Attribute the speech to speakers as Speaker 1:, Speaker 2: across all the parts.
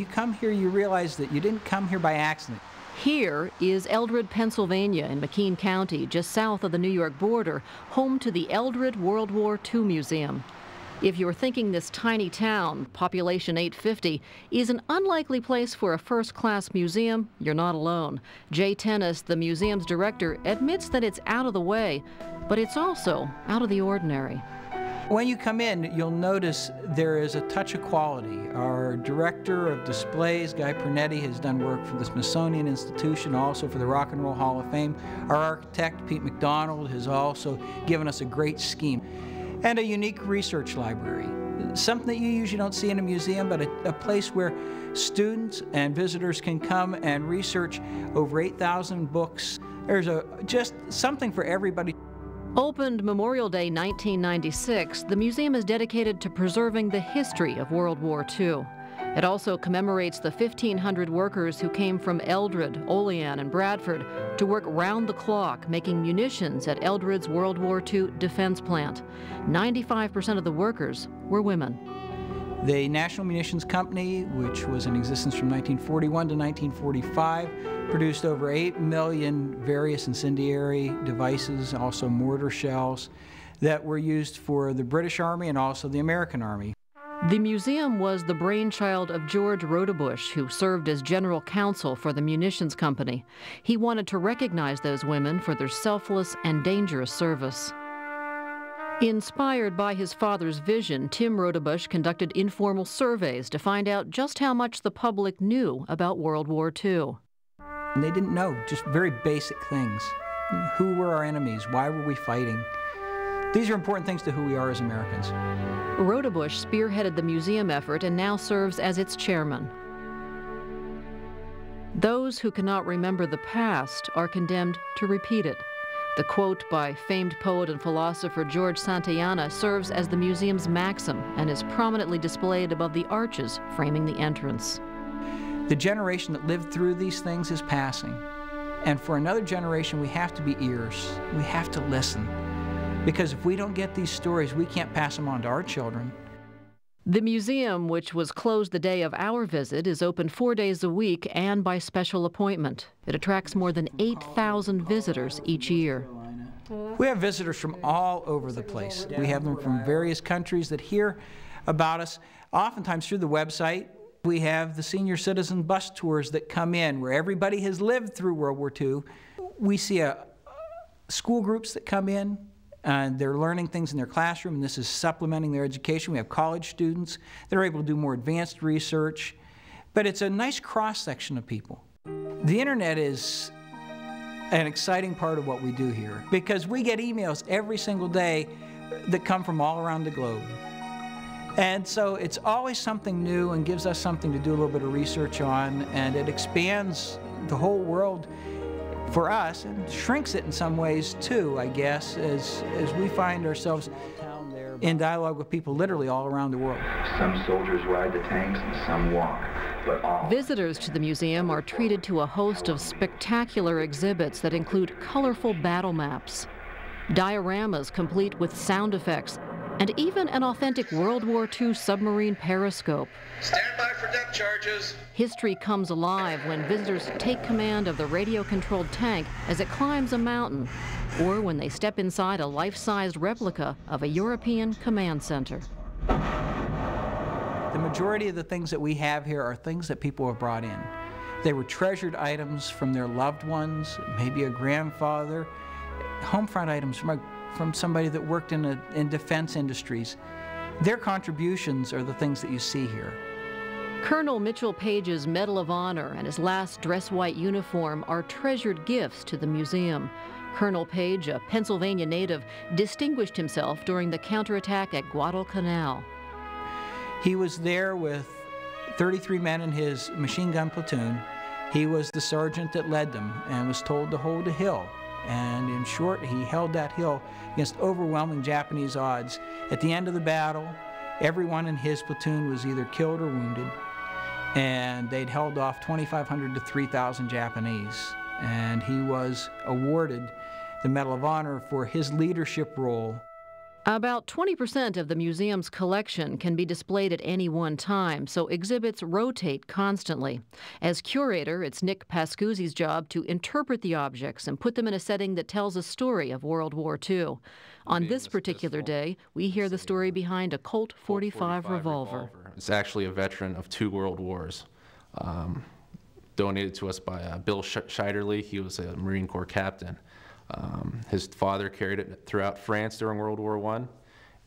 Speaker 1: you come here, you realize that you didn't come here by accident.
Speaker 2: Here is Eldred, Pennsylvania, in McKean County, just south of the New York border, home to the Eldred World War II Museum. If you're thinking this tiny town, population 850, is an unlikely place for a first class museum, you're not alone. Jay Tennis, the museum's director, admits that it's out of the way, but it's also out of the ordinary.
Speaker 1: When you come in, you'll notice there is a touch of quality. Our director of displays, Guy Pernetti, has done work for the Smithsonian Institution, also for the Rock and Roll Hall of Fame. Our architect, Pete McDonald, has also given us a great scheme. And a unique research library. Something that you usually don't see in a museum, but a, a place where students and visitors can come and research over 8,000 books. There's a, just something for everybody.
Speaker 2: Opened Memorial Day 1996, the museum is dedicated to preserving the history of World War II. It also commemorates the 1,500 workers who came from Eldred, Olean, and Bradford to work round the clock making munitions at Eldred's World War II defense plant. 95% of the workers were women.
Speaker 1: The National Munitions Company, which was in existence from 1941 to 1945, produced over 8 million various incendiary devices, also mortar shells, that were used for the British Army and also the American Army.
Speaker 2: The museum was the brainchild of George Rodebush, who served as general counsel for the munitions company. He wanted to recognize those women for their selfless and dangerous service. Inspired by his father's vision, Tim Rodebush conducted informal surveys to find out just how much the public knew about World War II.
Speaker 1: And they didn't know, just very basic things. Who were our enemies? Why were we fighting? These are important things to who we are as Americans.
Speaker 2: Rodebush spearheaded the museum effort and now serves as its chairman. Those who cannot remember the past are condemned to repeat it. The quote by famed poet and philosopher George Santayana serves as the museum's maxim and is prominently displayed above the arches framing the entrance.
Speaker 1: The generation that lived through these things is passing. And for another generation, we have to be ears. We have to listen. Because if we don't get these stories, we can't pass them on to our children.
Speaker 2: The museum, which was closed the day of our visit, is open four days a week and by special appointment. It attracts more than 8,000 visitors each year.
Speaker 1: We have visitors from all over the place. We have them from various countries that hear about us, oftentimes through the website. We have the senior citizen bus tours that come in where everybody has lived through World War II. We see a, school groups that come in, and they're learning things in their classroom, and this is supplementing their education. We have college students that are able to do more advanced research. But it's a nice cross-section of people. The internet is an exciting part of what we do here because we get emails every single day that come from all around the globe. And so it's always something new and gives us something to do a little bit of research on, and it expands the whole world for us and shrinks it in some ways too, I guess, as, as we find ourselves in dialogue with people literally all around the world.
Speaker 3: Some soldiers ride the tanks and some walk, but all.
Speaker 2: Visitors to the museum are treated to a host of spectacular exhibits that include colorful battle maps, dioramas complete with sound effects, and even an authentic World War II submarine periscope.
Speaker 4: Stand by for depth charges.
Speaker 2: History comes alive when visitors take command of the radio-controlled tank as it climbs a mountain, or when they step inside a life-sized replica of a European command center.
Speaker 1: The majority of the things that we have here are things that people have brought in. They were treasured items from their loved ones, maybe a grandfather, home front items from a from somebody that worked in, a, in defense industries. Their contributions are the things that you see here.
Speaker 2: Colonel Mitchell Paige's Medal of Honor and his last dress white uniform are treasured gifts to the museum. Colonel Page, a Pennsylvania native, distinguished himself during the counterattack at Guadalcanal.
Speaker 1: He was there with 33 men in his machine gun platoon. He was the sergeant that led them and was told to hold a hill. And in short, he held that hill against overwhelming Japanese odds. At the end of the battle, everyone in his platoon was either killed or wounded, and they'd held off 2,500 to 3,000 Japanese. And he was awarded the Medal of Honor for his leadership role
Speaker 2: About 20% of the museum's collection can be displayed at any one time, so exhibits rotate constantly. As curator, it's Nick Pascuzzi's job to interpret the objects and put them in a setting that tells a story of World War II. On this particular day, we hear the story behind a Colt 45, revolver.
Speaker 5: It's actually a veteran of two world wars. Um, donated to us by uh, Bill Sch- Scheiderly. He was a Marine Corps captain. Um, his father carried it throughout France during World War I,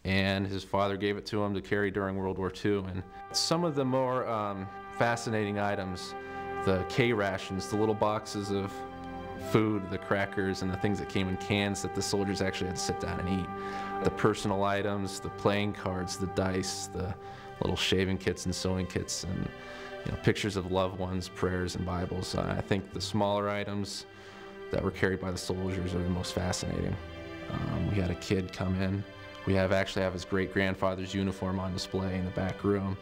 Speaker 5: and his father gave it to him to carry during World War II. And some of the more um, fascinating items, the K rations, the little boxes of food, the crackers, and the things that came in cans that the soldiers actually had to sit down and eat. The personal items, the playing cards, the dice, the little shaving kits and sewing kits, and you know, pictures of loved ones, prayers, and Bibles. Uh, I think the smaller items that were carried by the soldiers are the most fascinating. Um, we had a kid come in. We have actually have his great grandfather's uniform on display in the back room,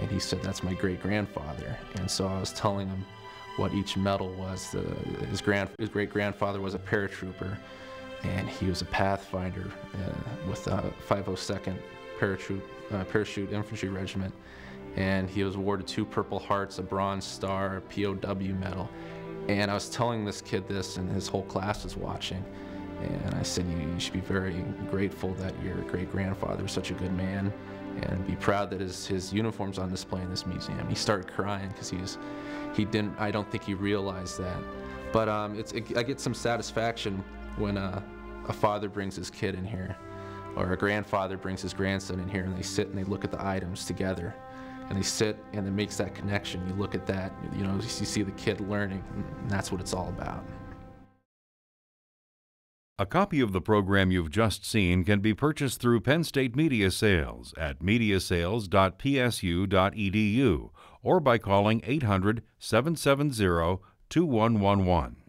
Speaker 5: and he said that's my great grandfather. And so I was telling him what each medal was. The, his grand his great grandfather was a paratrooper, and he was a pathfinder uh, with the 502nd parachute uh, parachute infantry regiment, and he was awarded two Purple Hearts, a Bronze Star, a POW medal. And I was telling this kid this, and his whole class was watching. And I said, you, you should be very grateful that your great grandfather is such a good man and be proud that his, his uniform's on display in this museum. He started crying because he's, he didn't, I don't think he realized that. But um, it's, it, I get some satisfaction when uh, a father brings his kid in here or a grandfather brings his grandson in here and they sit and they look at the items together and they sit and it makes that connection. You look at that, you know, you see the kid learning, and that's what it's all about.
Speaker 6: A copy of the program you've just seen can be purchased through Penn State Media Sales at mediasales.psu.edu or by calling 800 770 2111.